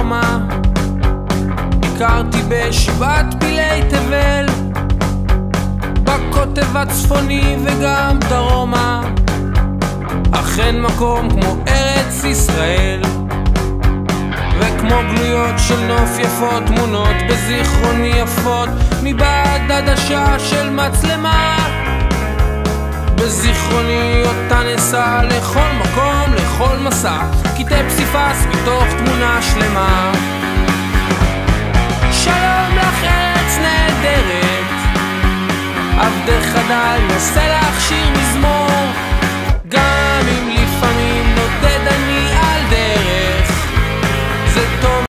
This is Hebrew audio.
ברומא ביקרתי בשבעת פילי תבל בקוטב הצפוני וגם דרומה. אכן מקום כמו ארץ ישראל וכמו גלויות של נוף יפות תמונות בזיכרוני יפות. מבעד עדשה של מצלמה בזיכרוני אותה נסע לכל מקום, מסע קטעי פסיפס מתוך תמונה שלמה. שלום לך ארץ נהדרת. עבדך דל נושא לך שיר